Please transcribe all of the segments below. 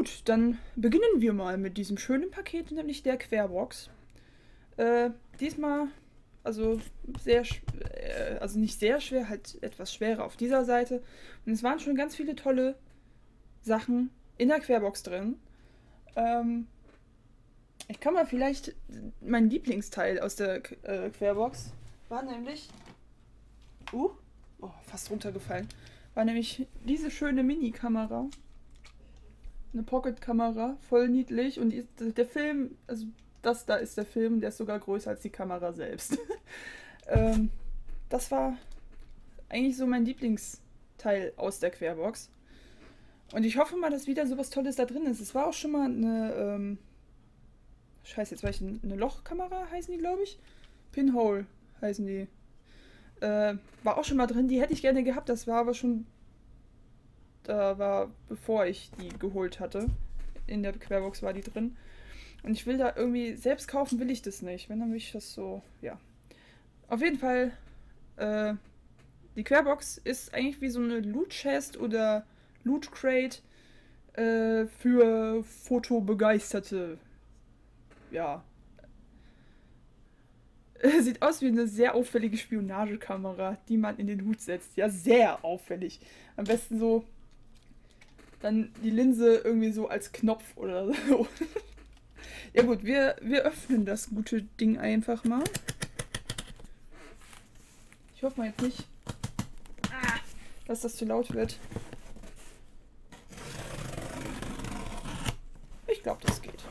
gut, dann beginnen wir mal mit diesem schönen Paket, nämlich der Querbox. Äh, diesmal, also sehr, äh, also nicht sehr schwer, halt etwas schwerer auf dieser Seite. Und es waren schon ganz viele tolle Sachen in der Querbox drin. Ähm, ich kann mal vielleicht mein Lieblingsteil aus der äh, Querbox war nämlich. Uh, oh, fast runtergefallen. War nämlich diese schöne Mini-Kamera. Eine Pocket-Kamera, voll niedlich. Und der Film, also das da ist der Film, der ist sogar größer als die Kamera selbst. ähm, das war eigentlich so mein Lieblingsteil aus der Querbox. Und ich hoffe mal, dass wieder sowas Tolles da drin ist. Es war auch schon mal eine, ähm, scheiße, jetzt war ich eine Lochkamera, heißen die, glaube ich. Pinhole heißen die. Äh, war auch schon mal drin, die hätte ich gerne gehabt, das war aber schon, da war, bevor ich die geholt hatte. In der Querbox war die drin. Und ich will da irgendwie, selbst kaufen will ich das nicht. Wenn, dann will ich das so, ja. Auf jeden Fall, äh, die Querbox ist eigentlich wie so eine Loot Chest oder Loot Crate äh, für Fotobegeisterte. Ja. Sieht aus wie eine sehr auffällige Spionagekamera, die man in den Hut setzt. Ja, sehr auffällig. Am besten so dann die Linse irgendwie so als Knopf oder so. ja gut, wir, wir öffnen das gute Ding einfach mal. Ich hoffe mal jetzt nicht, dass das zu laut wird. Ich glaube, das geht.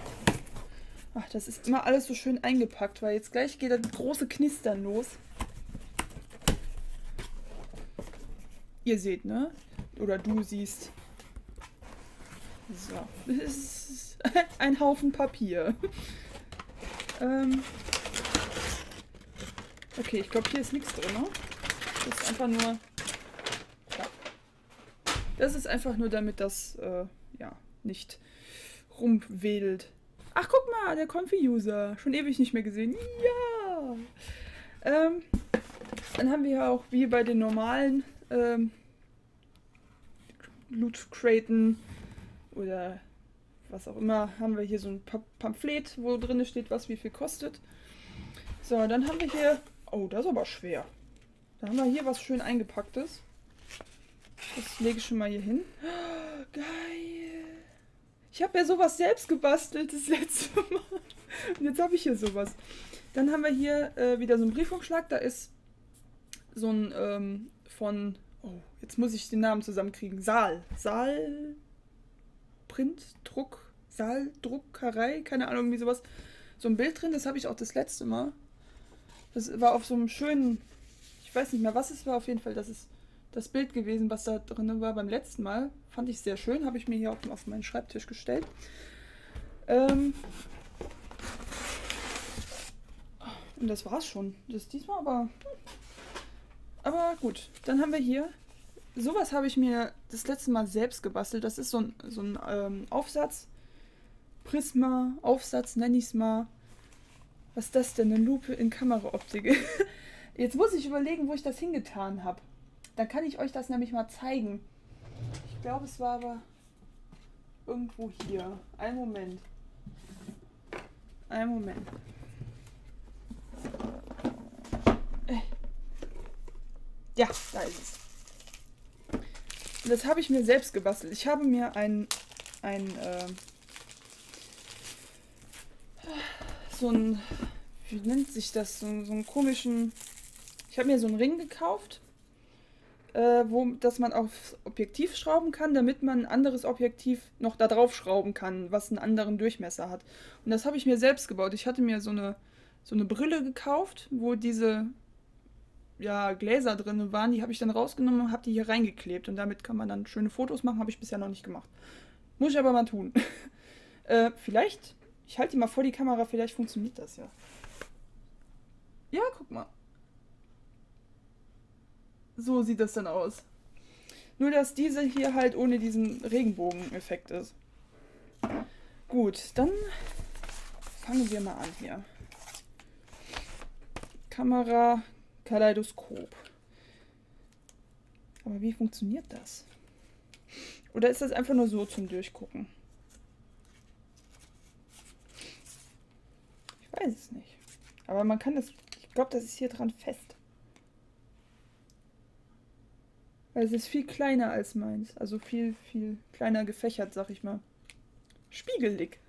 Ach, das ist immer alles so schön eingepackt, weil jetzt gleich geht das große Knistern los. Ihr seht, ne? Oder du siehst. So. Das ist ein Haufen Papier. ähm. Okay, ich glaube, hier ist nichts drin. Ne? Das ist einfach nur... Ja. Das ist einfach nur, damit das, äh, ja, nicht rumwedelt. Ach, guck mal, der Confi-User. Schon ewig nicht mehr gesehen. Ja! Ähm, dann haben wir ja auch, wie bei den normalen ähm, Loot-Craten oder was auch immer, haben wir hier so ein Pamphlet, wo drin steht, was wie viel kostet. So, dann haben wir hier... Oh, das ist aber schwer. Da haben wir hier was schön eingepacktes. Das lege ich schon mal hier hin. Oh, geil! Ich habe ja sowas selbst gebastelt das letzte Mal. Und jetzt habe ich hier sowas. Dann haben wir hier äh, wieder so einen Briefumschlag. Da ist so ein ähm, von. Oh, jetzt muss ich den Namen zusammenkriegen. Saal. Saal. Print, Druck, Saaldruckerei, keine Ahnung, wie sowas. So ein Bild drin, das habe ich auch das letzte Mal. Das war auf so einem schönen. Ich weiß nicht mehr, was es war, auf jeden Fall. Das ist das Bild gewesen, was da drin war beim letzten Mal. Fand ich sehr schön, habe ich mir hier auf, auf meinen Schreibtisch gestellt. Ähm und das war's schon. Das diesmal aber. Aber gut, dann haben wir hier. Sowas habe ich mir das letzte Mal selbst gebastelt. Das ist so ein, so ein ähm, Aufsatz. Prisma, Aufsatz nenne ich es mal. Was ist das denn? Eine Lupe in Kameraoptik. Jetzt muss ich überlegen, wo ich das hingetan habe. Dann kann ich euch das nämlich mal zeigen. Ich glaube, es war aber irgendwo hier. Ein Moment. Ein Moment. Ja, da ist es. Das habe ich mir selbst gebastelt. Ich habe mir ein, ein äh, so ein, wie nennt sich das, so, so einen komischen, ich habe mir so einen Ring gekauft äh, wo, dass man aufs Objektiv schrauben kann, damit man ein anderes Objektiv noch da drauf schrauben kann, was einen anderen Durchmesser hat. Und das habe ich mir selbst gebaut. Ich hatte mir so eine, so eine Brille gekauft, wo diese ja, Gläser drin waren. Die habe ich dann rausgenommen und habe die hier reingeklebt. Und damit kann man dann schöne Fotos machen. Habe ich bisher noch nicht gemacht. Muss ich aber mal tun. äh, vielleicht, ich halte die mal vor die Kamera, vielleicht funktioniert das ja. Ja, guck mal. So sieht das dann aus. Nur, dass diese hier halt ohne diesen Regenbogen-Effekt ist. Gut, dann fangen wir mal an hier. Kamera, Kaleidoskop. Aber wie funktioniert das? Oder ist das einfach nur so zum Durchgucken? Ich weiß es nicht. Aber man kann das... Ich glaube, das ist hier dran fest. Weil es ist viel kleiner als meins. Also viel, viel kleiner gefächert, sag ich mal. Spiegelig.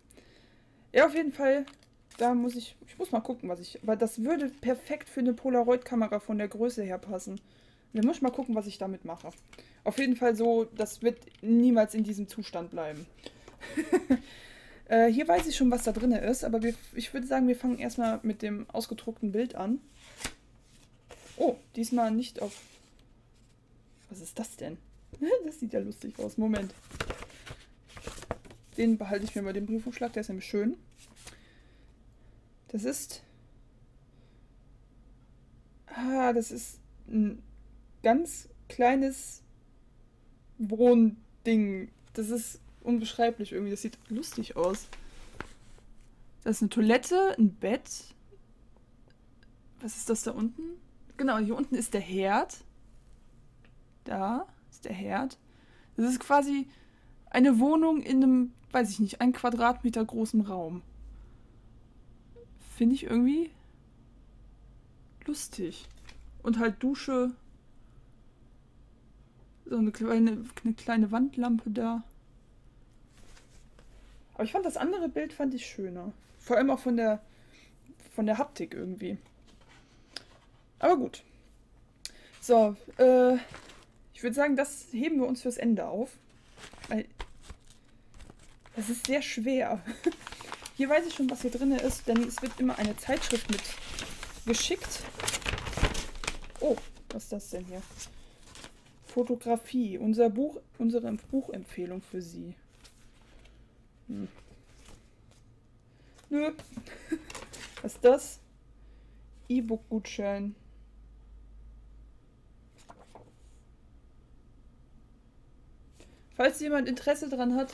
Ja, auf jeden Fall da muss ich, ich muss mal gucken, was ich, weil das würde perfekt für eine Polaroid-Kamera von der Größe her passen. Da muss ich mal gucken, was ich damit mache. Auf jeden Fall so, das wird niemals in diesem Zustand bleiben. äh, hier weiß ich schon, was da drin ist, aber wir, ich würde sagen, wir fangen erstmal mit dem ausgedruckten Bild an. Oh, diesmal nicht auf... Was ist das denn? das sieht ja lustig aus. Moment. Den behalte ich mir mal, den Briefumschlag, der ist nämlich schön. Das ist... Ah, das ist ein ganz kleines Wohnding. Das ist unbeschreiblich irgendwie. Das sieht lustig aus. Das ist eine Toilette, ein Bett. Was ist das da unten? Genau, hier unten ist der Herd. Da ist der Herd. Das ist quasi eine Wohnung in einem, weiß ich nicht, ein Quadratmeter großen Raum. Finde ich irgendwie lustig. Und halt Dusche, so eine kleine, eine kleine Wandlampe da. Aber ich fand das andere Bild fand ich schöner. Vor allem auch von der von der Haptik irgendwie. Aber gut. So, äh, ich würde sagen, das heben wir uns fürs Ende auf. Das ist sehr schwer. Hier weiß ich schon, was hier drin ist, denn es wird immer eine Zeitschrift mit geschickt. Oh, was ist das denn hier? Fotografie. Unser Buch, unsere Buchempfehlung für Sie. Hm. Nö. Was ist das? E-Book-Gutschein. Falls jemand Interesse dran hat,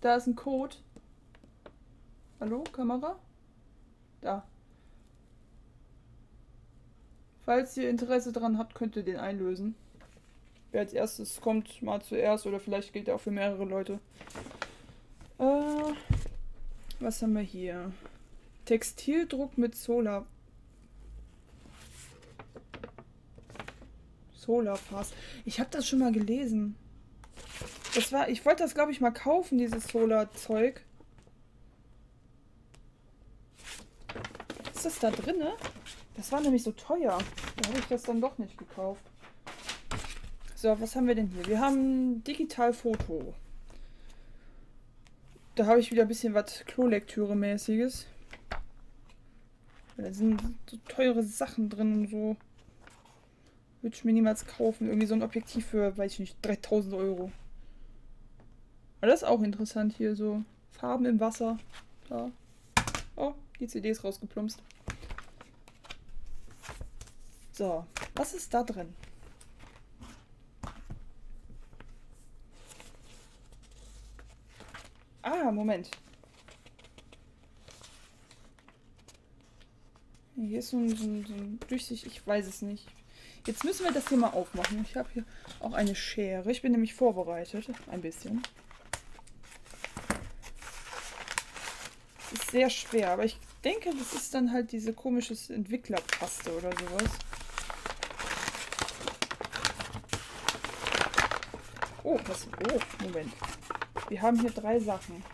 da ist ein Code. Hallo, Kamera? Da. Falls ihr Interesse dran habt, könnt ihr den einlösen. Wer als erstes kommt, mal zuerst. Oder vielleicht gilt er auch für mehrere Leute. Äh, was haben wir hier? Textildruck mit Solar. Solarpass. Ich habe das schon mal gelesen. Das war, ich wollte das glaube ich mal kaufen, dieses Solar-Zeug. Ist da drin? Das war nämlich so teuer. Da habe ich das dann doch nicht gekauft. So, was haben wir denn hier? Wir haben Digitalfoto. Da habe ich wieder ein bisschen was Klolektüre-mäßiges. Da sind so teure Sachen drin und so. Würde ich mir niemals kaufen. Irgendwie so ein Objektiv für, weiß ich nicht, 3000 Euro. Aber das ist auch interessant hier, so Farben im Wasser. Da. Oh, die CD ist rausgeplumpst. So, was ist da drin? Ah, Moment. Hier ist so ein, so ein, so ein Durchsicht, ich weiß es nicht. Jetzt müssen wir das hier mal aufmachen. Ich habe hier auch eine Schere. Ich bin nämlich vorbereitet, ein bisschen. Ist sehr schwer, aber ich denke, das ist dann halt diese komische Entwicklerpaste oder sowas. Oh, was? Oh, Moment. Wir haben hier drei Sachen.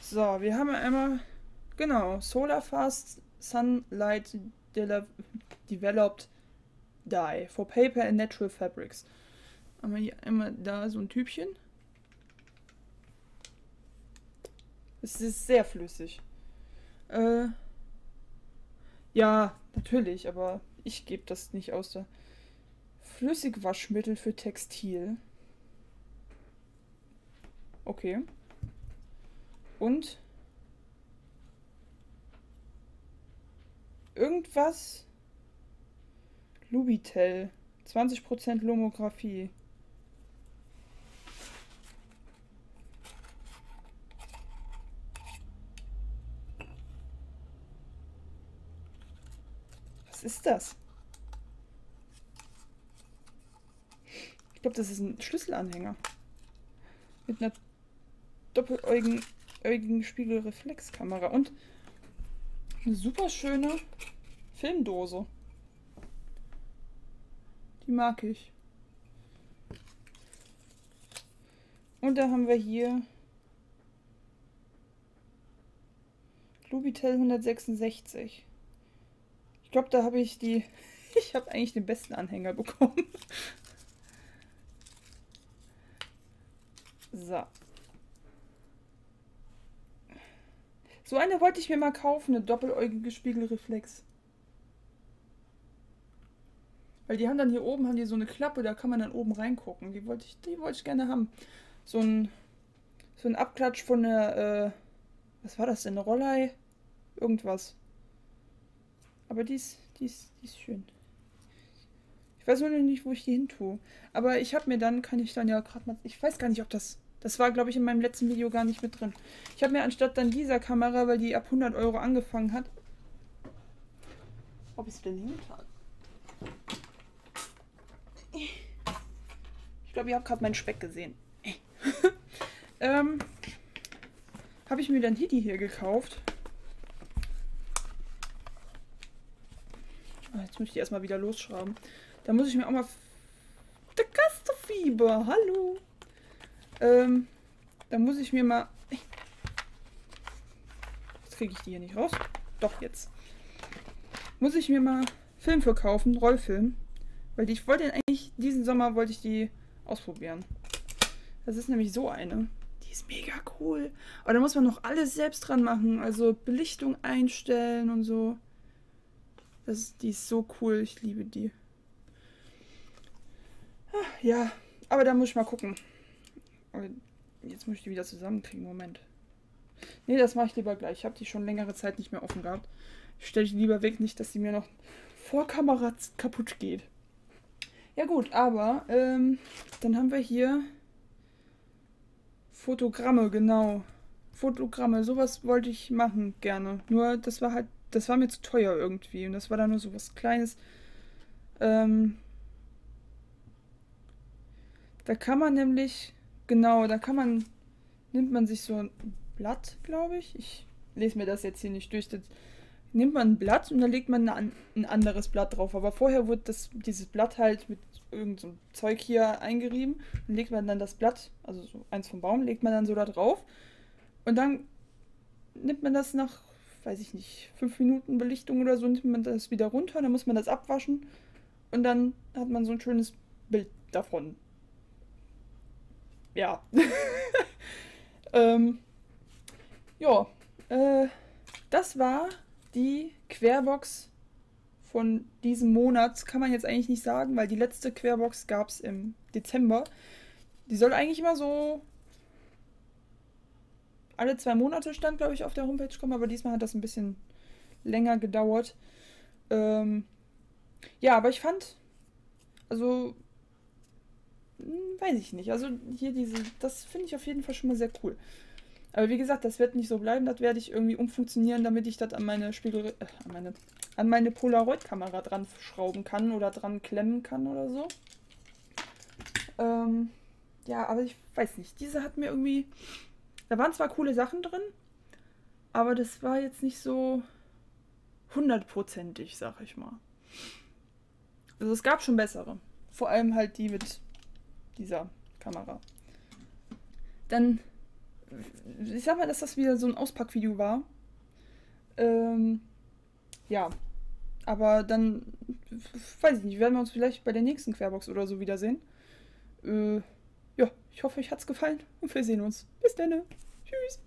So, wir haben einmal, genau, Solar Fast Sunlight De Developed Dye for Paper and Natural Fabrics. Haben wir hier einmal da so ein Typchen. Es ist sehr flüssig. Äh, ja, natürlich, aber ich gebe das nicht aus der... Flüssigwaschmittel für Textil. Okay. Und irgendwas Lubitel. 20% Lomographie. Was ist das? Glaube, das ist ein Schlüsselanhänger. Mit einer doppeläugigen Spiegelreflexkamera und eine super schöne Filmdose. Die mag ich. Und da haben wir hier Lubitel 166. Ich glaube, da habe ich die... Ich habe eigentlich den besten Anhänger bekommen. So. So eine wollte ich mir mal kaufen, eine doppeläugige Spiegelreflex. Weil die haben dann hier oben haben die so eine Klappe, da kann man dann oben reingucken. Die wollte ich, die wollte ich gerne haben. So ein, so ein Abklatsch von der, äh, was war das denn, eine Rollei? Irgendwas. Aber die ist, die ist, die ist schön. Ich weiß nur nicht, wo ich die hin tue. Aber ich habe mir dann, kann ich dann ja gerade mal, ich weiß gar nicht, ob das, das war glaube ich in meinem letzten Video gar nicht mit drin. Ich habe mir anstatt dann dieser Kamera, weil die ab 100 Euro angefangen hat, ob ich es denn hingetan Ich glaube, ihr habt gerade meinen Speck gesehen. ähm, habe ich mir dann Hitty hier gekauft. Oh, jetzt muss ich die erstmal wieder losschrauben. Da muss ich mir auch mal... Der Gastfieber, hallo. Ähm, da muss ich mir mal... Jetzt kriege ich die hier nicht raus. Doch, jetzt. Muss ich mir mal Film verkaufen, Rollfilm. Weil ich wollte eigentlich, diesen Sommer wollte ich die ausprobieren. Das ist nämlich so eine. Die ist mega cool. Aber da muss man noch alles selbst dran machen. Also Belichtung einstellen und so. Das, die ist so cool. Ich liebe die. Ach, ja, aber da muss ich mal gucken. Jetzt muss ich die wieder zusammenkriegen. Moment. Nee, das mache ich lieber gleich. Ich habe die schon längere Zeit nicht mehr offen gehabt. Ich stelle die lieber weg, nicht, dass sie mir noch vor Kamera kaputt geht. Ja gut, aber ähm, dann haben wir hier Fotogramme, genau. Fotogramme, sowas wollte ich machen gerne. Nur das war halt, das war mir zu teuer irgendwie. Und das war dann nur so was Kleines. Ähm, da kann man nämlich, genau, da kann man, nimmt man sich so ein Blatt, glaube ich. Ich lese mir das jetzt hier nicht durch. Das, nimmt man ein Blatt und dann legt man ein, ein anderes Blatt drauf. Aber vorher wird das, dieses Blatt halt mit irgendeinem so Zeug hier eingerieben. Dann legt man dann das Blatt, also so eins vom Baum, legt man dann so da drauf. Und dann nimmt man das nach, weiß ich nicht, fünf Minuten Belichtung oder so, nimmt man das wieder runter, dann muss man das abwaschen. Und dann hat man so ein schönes Bild davon. Ja. ähm, ja, äh, das war die Querbox von diesem Monat, kann man jetzt eigentlich nicht sagen, weil die letzte Querbox gab es im Dezember. Die soll eigentlich immer so alle zwei Monate stand, glaube ich, auf der Homepage kommen, aber diesmal hat das ein bisschen länger gedauert. Ähm, ja, aber ich fand, also, weiß ich nicht. Also hier diese, das finde ich auf jeden Fall schon mal sehr cool. Aber wie gesagt, das wird nicht so bleiben. Das werde ich irgendwie umfunktionieren, damit ich das an meine Spiegel, äh, an meine, an meine Polaroid-Kamera dran schrauben kann oder dran klemmen kann oder so. Ähm, ja, aber ich weiß nicht. Diese hat mir irgendwie, da waren zwar coole Sachen drin, aber das war jetzt nicht so hundertprozentig, sag ich mal. Also es gab schon bessere. Vor allem halt die mit dieser Kamera. Dann ich sag mal, dass das wieder so ein Auspackvideo war. Ähm, ja. Aber dann, weiß ich nicht, werden wir uns vielleicht bei der nächsten Querbox oder so wiedersehen. Äh, ja, ich hoffe, euch hat's gefallen und wir sehen uns. Bis dann. Tschüss.